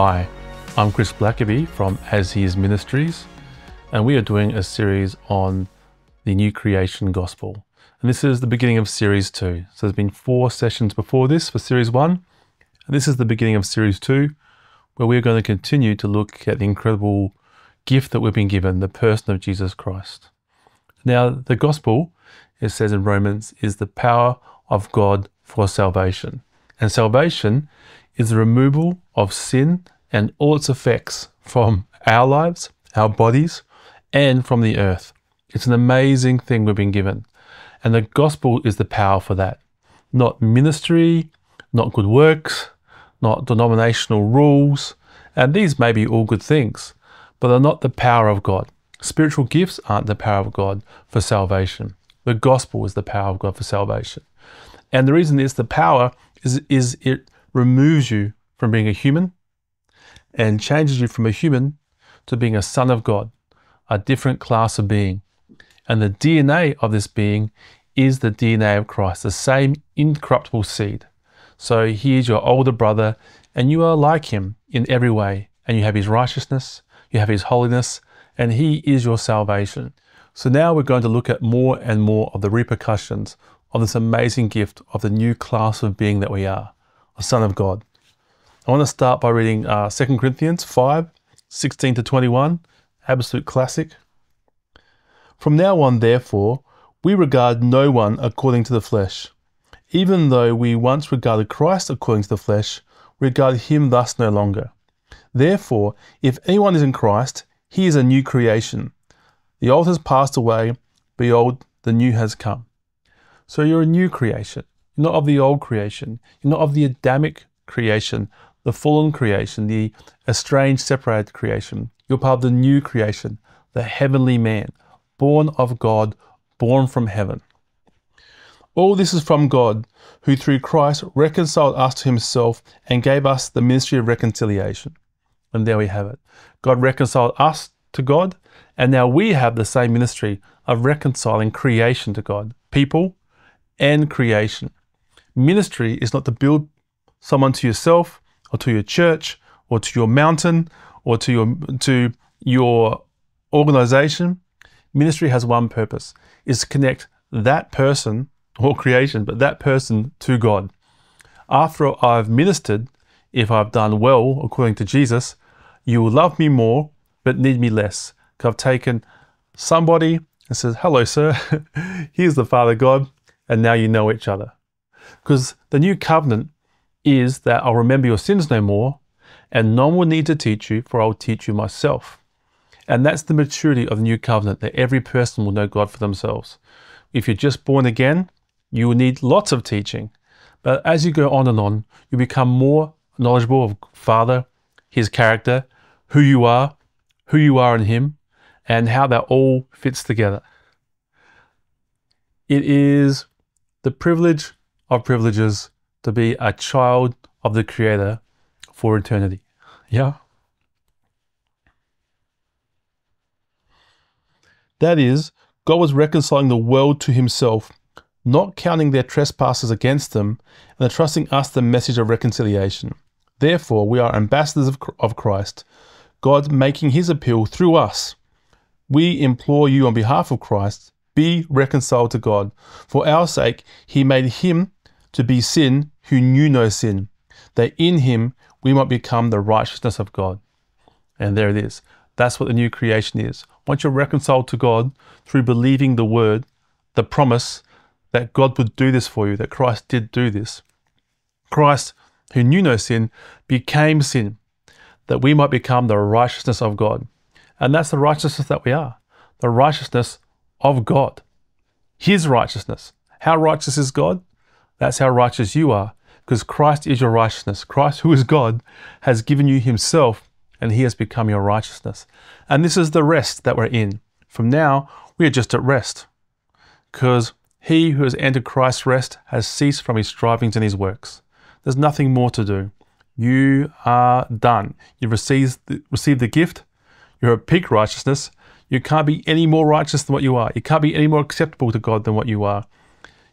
Hi, I'm Chris Blackeby from As He Is Ministries, and we are doing a series on the New Creation Gospel. And this is the beginning of Series 2. So there's been four sessions before this for Series 1, and this is the beginning of Series 2, where we're going to continue to look at the incredible gift that we've been given, the person of Jesus Christ. Now, the Gospel, it says in Romans, is the power of God for salvation. And salvation is the removal of sin and all its effects from our lives, our bodies, and from the earth. It's an amazing thing we've been given. And the gospel is the power for that. Not ministry, not good works, not denominational rules. And these may be all good things, but they're not the power of God. Spiritual gifts aren't the power of God for salvation. The gospel is the power of God for salvation. And the reason it's the power is, is it removes you from being a human and changes you from a human to being a son of God, a different class of being. And the DNA of this being is the DNA of Christ, the same incorruptible seed. So he is your older brother, and you are like him in every way. And you have his righteousness, you have his holiness, and he is your salvation. So now we're going to look at more and more of the repercussions of this amazing gift of the new class of being that we are, a son of God. I want to start by reading uh, 2 Corinthians 5 16 to 21, absolute classic. From now on, therefore, we regard no one according to the flesh. Even though we once regarded Christ according to the flesh, regard him thus no longer. Therefore, if anyone is in Christ, he is a new creation. The old has passed away, behold, the new has come. So you're a new creation. You're not of the old creation. You're not of the Adamic creation the fallen creation, the estranged, separated creation. You're part of the new creation, the heavenly man, born of God, born from heaven. All this is from God, who through Christ reconciled us to himself and gave us the ministry of reconciliation. And there we have it. God reconciled us to God, and now we have the same ministry of reconciling creation to God, people and creation. Ministry is not to build someone to yourself, or to your church or to your mountain or to your to your organization. Ministry has one purpose is to connect that person or creation but that person to god. After i've ministered if i've done well according to jesus you will love me more but need me less. I've taken somebody and says hello sir. Here's the father god and now you know each other because the new covenant is that I'll remember your sins no more, and none will need to teach you, for I'll teach you myself. And that's the maturity of the new covenant, that every person will know God for themselves. If you're just born again, you will need lots of teaching. But as you go on and on, you become more knowledgeable of Father, His character, who you are, who you are in Him, and how that all fits together. It is the privilege of privileges to be a child of the Creator for eternity. Yeah? That is, God was reconciling the world to Himself, not counting their trespasses against them, and entrusting us the message of reconciliation. Therefore, we are ambassadors of, of Christ, God making His appeal through us. We implore you on behalf of Christ, be reconciled to God. For our sake, He made Him to be sin who knew no sin, that in him we might become the righteousness of God. And there it is. That's what the new creation is. Once you're reconciled to God through believing the word, the promise that God would do this for you, that Christ did do this. Christ, who knew no sin, became sin, that we might become the righteousness of God. And that's the righteousness that we are, the righteousness of God, His righteousness. How righteous is God? That's how righteous you are, because Christ is your righteousness. Christ, who is God, has given you Himself, and He has become your righteousness. And this is the rest that we're in. From now, we are just at rest, because he who has entered Christ's rest has ceased from his strivings and his works. There's nothing more to do. You are done. You've received the, received the gift. You're a peak righteousness. You can't be any more righteous than what you are. You can't be any more acceptable to God than what you are.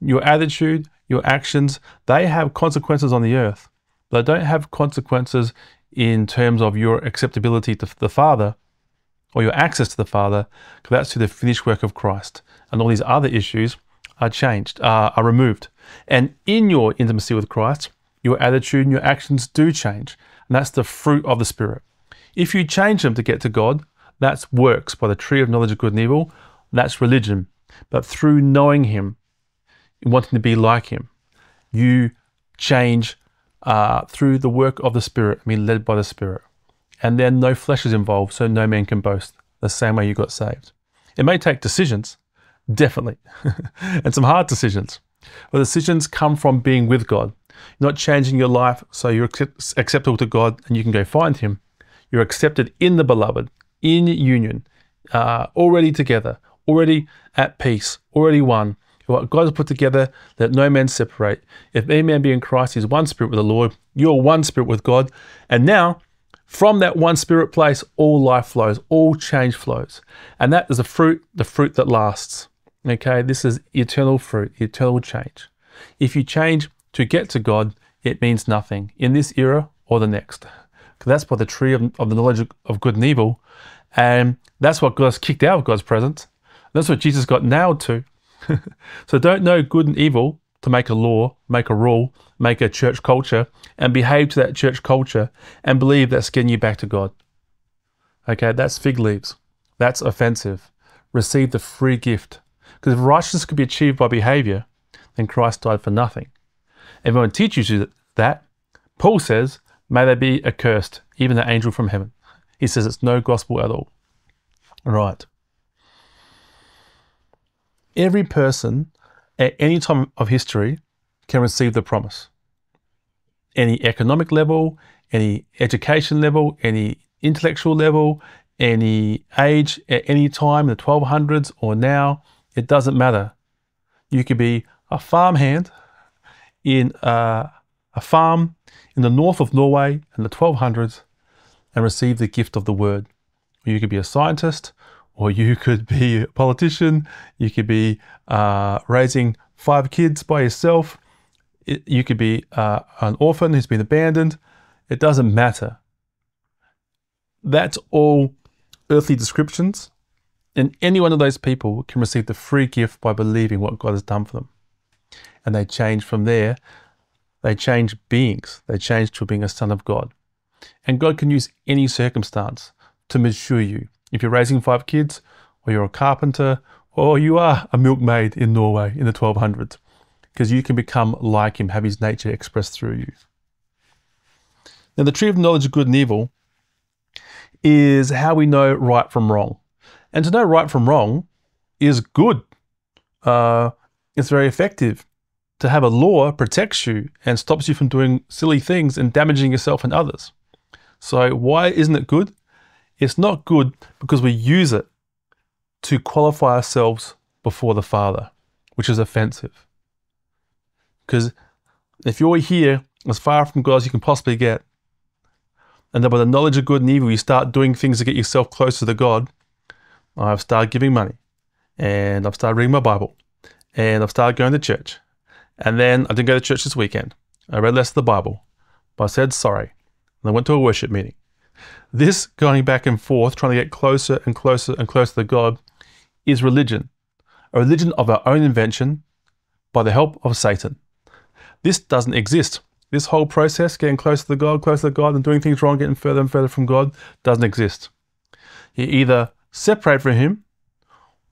Your attitude, your actions, they have consequences on the earth. They don't have consequences in terms of your acceptability to the Father or your access to the Father, because that's through the finished work of Christ. And all these other issues are changed, are removed. And in your intimacy with Christ, your attitude and your actions do change. And that's the fruit of the Spirit. If you change them to get to God, that's works by the tree of knowledge of good and evil. That's religion. But through knowing Him, wanting to be like Him, you change uh, through the work of the Spirit, I mean, led by the Spirit. And then no flesh is involved, so no man can boast the same way you got saved. It may take decisions, definitely, and some hard decisions. But decisions come from being with God. Not changing your life so you're acceptable to God and you can go find Him. You're accepted in the beloved, in union, uh, already together, already at peace, already one. What God has put together, let no man separate. If any man be in Christ, he's one spirit with the Lord. You're one spirit with God. And now, from that one spirit place, all life flows, all change flows. And that is the fruit, the fruit that lasts. Okay, this is eternal fruit, eternal change. If you change to get to God, it means nothing in this era or the next. Because that's what the tree of, of the knowledge of good and evil. And that's what God's kicked out of God's presence. That's what Jesus got nailed to. so don't know good and evil to make a law, make a rule, make a church culture, and behave to that church culture and believe that's getting you back to God. Okay, that's fig leaves. That's offensive. Receive the free gift. Because if righteousness could be achieved by behavior, then Christ died for nothing. Everyone teaches you that. Paul says, may they be accursed, even the angel from heaven. He says it's no gospel at all. Right every person at any time of history can receive the promise. Any economic level, any education level, any intellectual level, any age at any time in the 1200s or now, it doesn't matter. You could be a farmhand in a, a farm in the north of Norway in the 1200s and receive the gift of the word. You could be a scientist or you could be a politician, you could be uh, raising five kids by yourself, it, you could be uh, an orphan who's been abandoned. It doesn't matter. That's all earthly descriptions, and any one of those people can receive the free gift by believing what God has done for them. And they change from there, they change beings, they change to being a son of God. And God can use any circumstance to mature you if you're raising five kids, or you're a carpenter, or you are a milkmaid in Norway in the 1200s, because you can become like him, have his nature expressed through you. Now, the tree of knowledge of good and evil is how we know right from wrong. And to know right from wrong is good. Uh, it's very effective. To have a law protects you and stops you from doing silly things and damaging yourself and others. So, why isn't it good? It's not good because we use it to qualify ourselves before the Father, which is offensive. Because if you're here as far from God as you can possibly get, and then by the knowledge of good and evil, you start doing things to get yourself closer to God, I've started giving money, and I've started reading my Bible, and I've started going to church. And then I didn't go to church this weekend. I read less of the Bible, but I said sorry. And I went to a worship meeting. This going back and forth, trying to get closer and closer and closer to God, is religion. A religion of our own invention by the help of Satan. This doesn't exist. This whole process, getting closer to God, closer to God, and doing things wrong, getting further and further from God, doesn't exist. You either separate from Him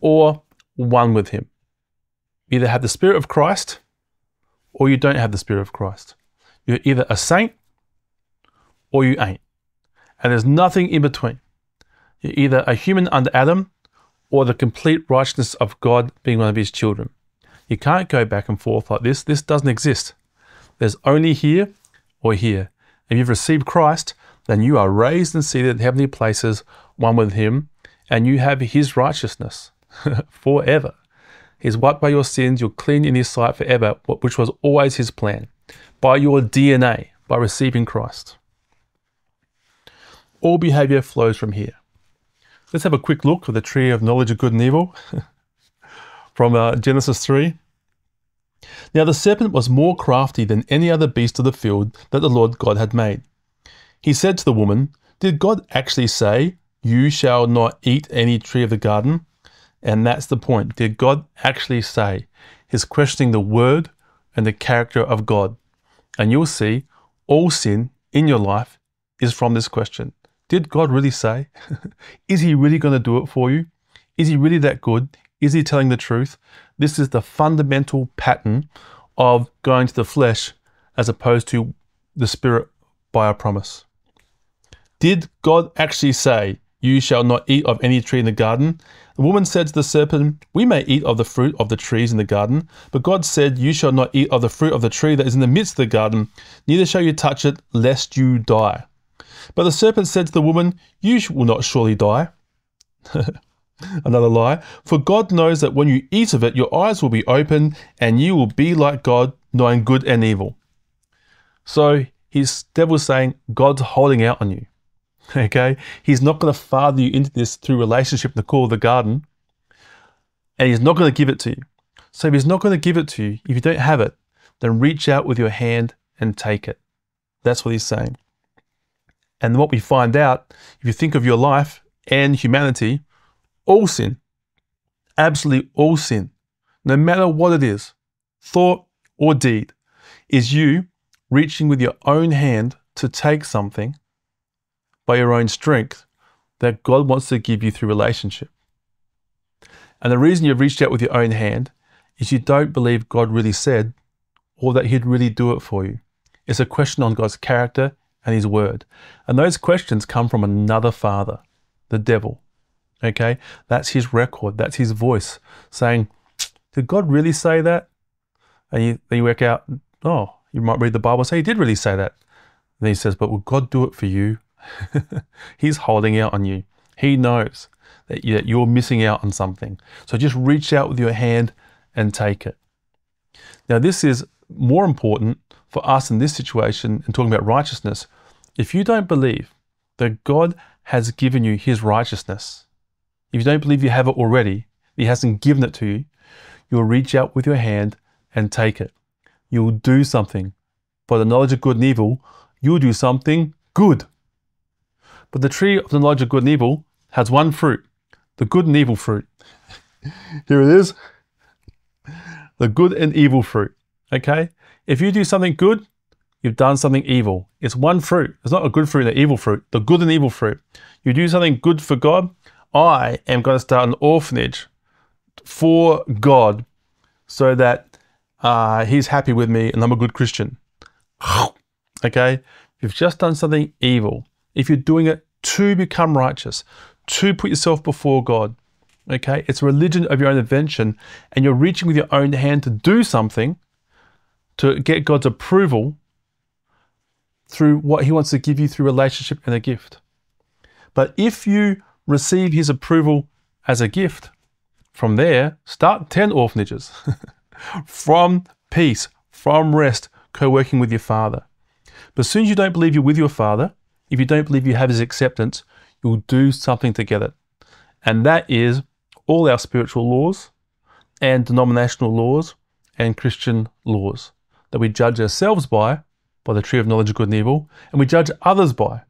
or one with Him. You either have the Spirit of Christ or you don't have the Spirit of Christ. You're either a saint or you ain't and there's nothing in between. You're either a human under Adam or the complete righteousness of God being one of his children. You can't go back and forth like this. This doesn't exist. There's only here or here. If you've received Christ, then you are raised and seated in heavenly places, one with him, and you have his righteousness forever. He's wiped by your sins, you're clean in his sight forever, which was always his plan, by your DNA, by receiving Christ. All behavior flows from here. Let's have a quick look at the tree of knowledge of good and evil from uh, Genesis 3. Now the serpent was more crafty than any other beast of the field that the Lord God had made. He said to the woman, Did God actually say, You shall not eat any tree of the garden? And that's the point. Did God actually say? He's questioning the word and the character of God. And you'll see all sin in your life is from this question. Did God really say? is He really going to do it for you? Is He really that good? Is He telling the truth? This is the fundamental pattern of going to the flesh as opposed to the spirit by a promise. Did God actually say, You shall not eat of any tree in the garden? The woman said to the serpent, We may eat of the fruit of the trees in the garden, but God said, You shall not eat of the fruit of the tree that is in the midst of the garden, neither shall you touch it, lest you die. But the serpent said to the woman, You will not surely die. Another lie. For God knows that when you eat of it, your eyes will be open, and you will be like God, knowing good and evil. So his devil's saying God's holding out on you. Okay? He's not going to father you into this through relationship in the cool of the garden. And he's not going to give it to you. So if he's not going to give it to you, if you don't have it, then reach out with your hand and take it. That's what he's saying. And what we find out, if you think of your life and humanity, all sin, absolutely all sin, no matter what it is, thought or deed, is you reaching with your own hand to take something by your own strength that God wants to give you through relationship. And the reason you've reached out with your own hand is you don't believe God really said or that He'd really do it for you. It's a question on God's character and His word. And those questions come from another father, the devil. Okay? That's his record, that's his voice saying, Did God really say that? And you, you work out, oh, you might read the Bible say, He did really say that. And then he says, But will God do it for you? He's holding out on you. He knows that you're missing out on something. So just reach out with your hand and take it. Now, this is more important for us in this situation and talking about righteousness. If you don't believe that God has given you his righteousness, if you don't believe you have it already, he hasn't given it to you, you'll reach out with your hand and take it. You'll do something. For the knowledge of good and evil, you'll do something good. But the tree of the knowledge of good and evil has one fruit, the good and evil fruit. Here it is. The good and evil fruit. Okay? If you do something good, you've done something evil. It's one fruit. It's not a good fruit and an evil fruit. The good and evil fruit. You do something good for God. I am going to start an orphanage for God so that uh, He's happy with me and I'm a good Christian. okay? You've just done something evil if you're doing it to become righteous, to put yourself before God. Okay, it's a religion of your own invention, and you're reaching with your own hand to do something to get God's approval through what He wants to give you through relationship and a gift. But if you receive His approval as a gift, from there, start 10 orphanages from peace, from rest, co working with your Father. But as soon as you don't believe you're with your Father, if you don't believe you have His acceptance, you'll do something to get it. And that is all our spiritual laws and denominational laws and Christian laws that we judge ourselves by, by the tree of knowledge of good and evil, and we judge others by.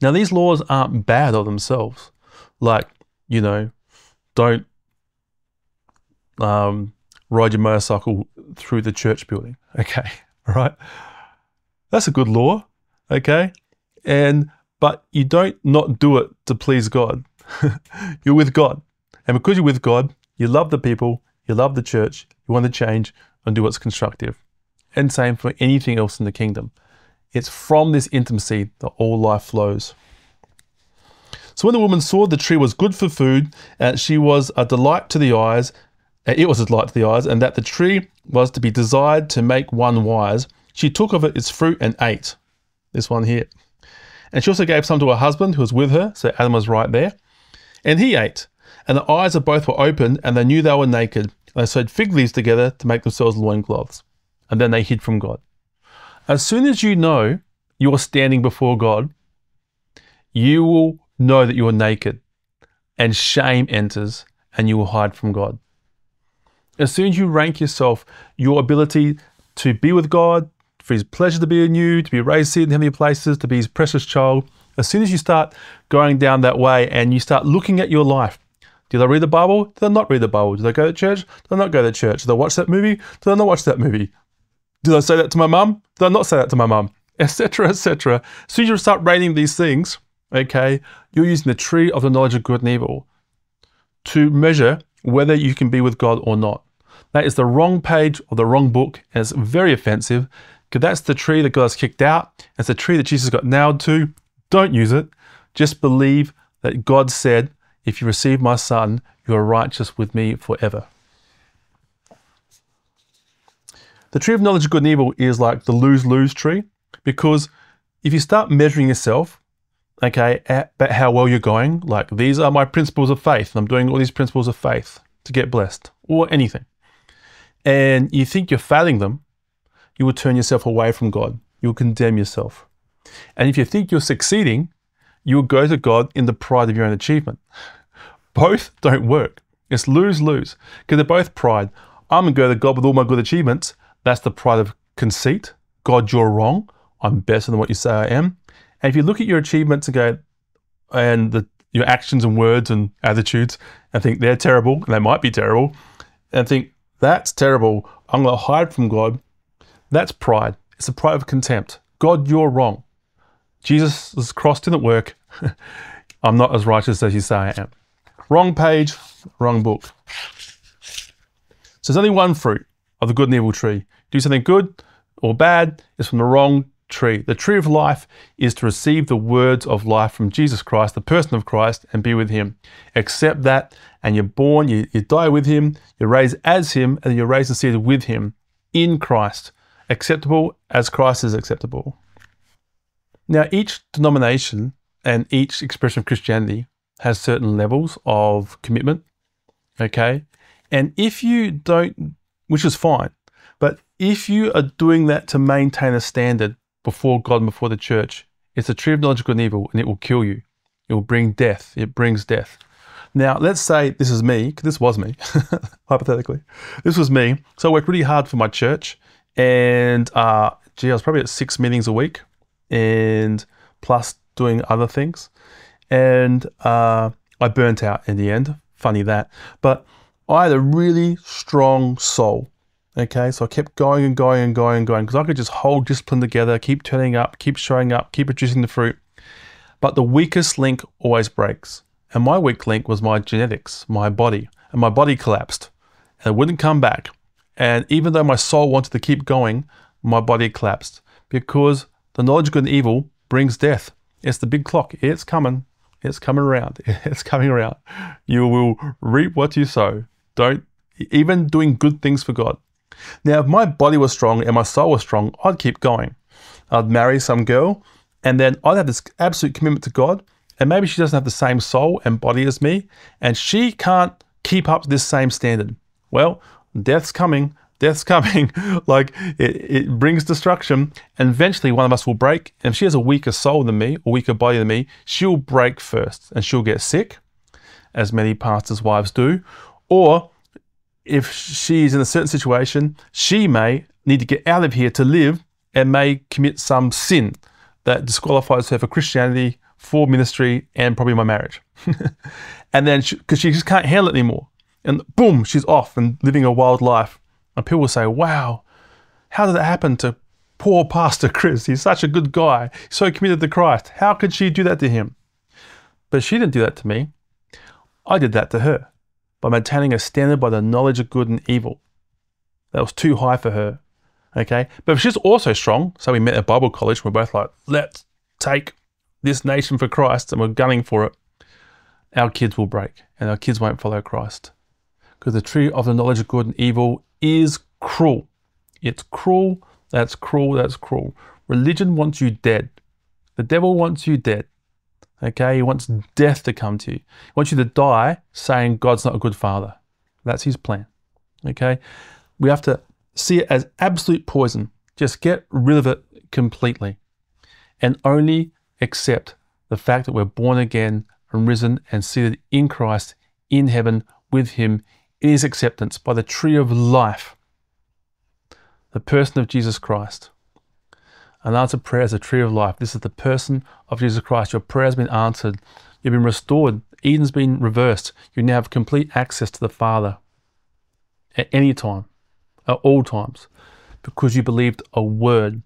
Now, these laws aren't bad of themselves. Like, you know, don't um, ride your motorcycle through the church building. Okay, all right? That's a good law, okay? And but you don't not do it to please God. you're with God. And because you're with God, you love the people, you love the church, you want to change and do what's constructive. And same for anything else in the kingdom. It's from this intimacy that all life flows. So when the woman saw the tree was good for food, and she was a delight to the eyes, uh, it was a delight to the eyes, and that the tree was to be desired to make one wise, she took of it its fruit and ate. This one here. And she also gave some to her husband who was with her, so Adam was right there. And he ate. And the eyes of both were opened, and they knew they were naked. They sewed fig leaves together to make themselves loincloths. And then they hid from God. As soon as you know you are standing before God, you will know that you are naked, and shame enters, and you will hide from God. As soon as you rank yourself, your ability to be with God, for his pleasure to be in you, to be raised in heavenly places, to be his precious child. As soon as you start going down that way and you start looking at your life, did I read the Bible? Did I not read the Bible? Did I go to church? Did I not go to church? Did I watch that movie? Did I not watch that movie? Did I say that to my mum? Did I not say that to my mum? Etc. Etc. As soon as you start rating these things, okay, you're using the tree of the knowledge of good and evil to measure whether you can be with God or not. That is the wrong page of the wrong book, and it's very offensive because that's the tree that God has kicked out. It's the tree that Jesus got nailed to. Don't use it. Just believe that God said, if you receive my son, you are righteous with me forever. The tree of knowledge of good and evil is like the lose lose tree because if you start measuring yourself, okay, at how well you're going, like these are my principles of faith, and I'm doing all these principles of faith to get blessed, or anything, and you think you're failing them, you will turn yourself away from God. You'll condemn yourself. And if you think you're succeeding, you will go to God in the pride of your own achievement. Both don't work. It's lose lose because they're both pride. I'm going to go to God with all my good achievements. That's the pride of conceit. God, you're wrong. I'm better than what you say I am. And if you look at your achievements and go, and the, your actions and words and attitudes, and think they're terrible, and they might be terrible, and think that's terrible, I'm going to hide from God, that's pride. It's a pride of contempt. God, you're wrong. Jesus' cross didn't work. I'm not as righteous as you say I am. Wrong page, wrong book. So there's only one fruit of the good and evil tree. Do something good or bad is from the wrong tree. The tree of life is to receive the words of life from Jesus Christ, the person of Christ, and be with him. Accept that, and you're born, you, you die with him, you're raised as him, and you're raised and seated with him in Christ. Acceptable as Christ is acceptable. Now, each denomination and each expression of Christianity has certain levels of commitment, okay? And if you don't, which is fine, but if you are doing that to maintain a standard before God and before the church, it's a tree of knowledge of good and evil, and it will kill you. It will bring death. It brings death. Now, let's say this is me, because this was me, hypothetically. This was me. So I worked really hard for my church, and uh, gee, I was probably at six meetings a week, and plus doing other things. And uh, I burnt out in the end. Funny that. But I had a really strong soul. Okay, so I kept going and going and going and going because I could just hold discipline together, keep turning up, keep showing up, keep producing the fruit. But the weakest link always breaks. And my weak link was my genetics, my body. And my body collapsed and it wouldn't come back. And even though my soul wanted to keep going, my body collapsed because the knowledge of good and evil brings death. It's the big clock. It's coming. It's coming around. It's coming around. You will reap what you sow. Don't even doing good things for God. Now, if my body was strong and my soul was strong, I'd keep going. I'd marry some girl, and then I'd have this absolute commitment to God. And maybe she doesn't have the same soul and body as me, and she can't keep up this same standard. Well, death's coming. Death's coming. like it, it brings destruction, and eventually one of us will break. And if she has a weaker soul than me, or weaker body than me, she'll break first, and she'll get sick, as many pastors' wives do, or if she's in a certain situation, she may need to get out of here to live and may commit some sin that disqualifies her for Christianity, for ministry, and probably my marriage. and then, because she, she, just can't handle it anymore. And boom, she's off and living a wild life. And people will say, wow, how did that happen to poor Pastor Chris? He's such a good guy, so committed to Christ. How could she do that to him? But she didn't do that to me. I did that to her by maintaining a standard by the knowledge of good and evil. That was too high for her. Okay. But she's also strong, so we met at Bible college, we're both like, let's take this nation for Christ and we're gunning for it, our kids will break and our kids won't follow Christ. Because the tree of the knowledge of good and evil is cruel. It's cruel, that's cruel, that's cruel. Religion wants you dead. The devil wants you dead. Okay, he wants death to come to you. He wants you to die saying God's not a good father. That's his plan. Okay, we have to see it as absolute poison. Just get rid of it completely and only accept the fact that we're born again and risen and seated in Christ in heaven with him his acceptance by the tree of life, the person of Jesus Christ. An answered prayer is a tree of life. This is the person of Jesus Christ. Your prayer has been answered. You've been restored. Eden's been reversed. You now have complete access to the Father at any time, at all times, because you believed a word.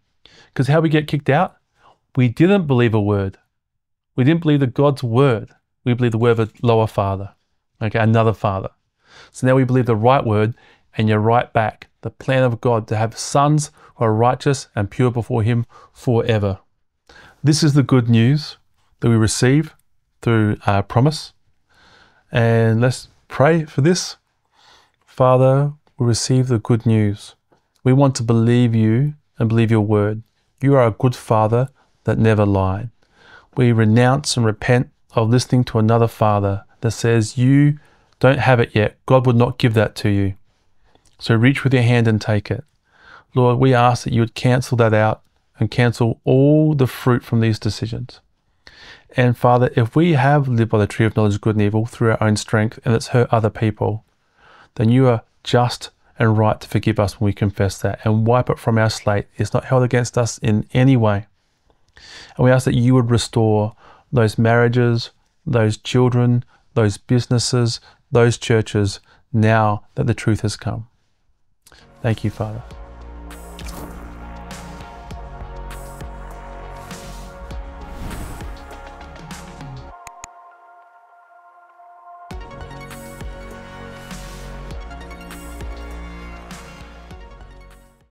Because how we get kicked out? We didn't believe a word. We didn't believe the God's word. We believe the word of a lower father, okay, another father. So now we believe the right word, and you're right back. The plan of God to have sons who are righteous and pure before Him forever. This is the good news that we receive through our promise. And let's pray for this. Father, we receive the good news. We want to believe you and believe your word. You are a good father that never lied. We renounce and repent of listening to another father that says you don't have it yet. God would not give that to you. So reach with your hand and take it. Lord, we ask that you would cancel that out and cancel all the fruit from these decisions. And Father, if we have lived by the tree of knowledge good and evil through our own strength and it's hurt other people, then you are just and right to forgive us when we confess that and wipe it from our slate. It's not held against us in any way. And we ask that you would restore those marriages, those children, those businesses, those churches now that the truth has come. Thank you, Father.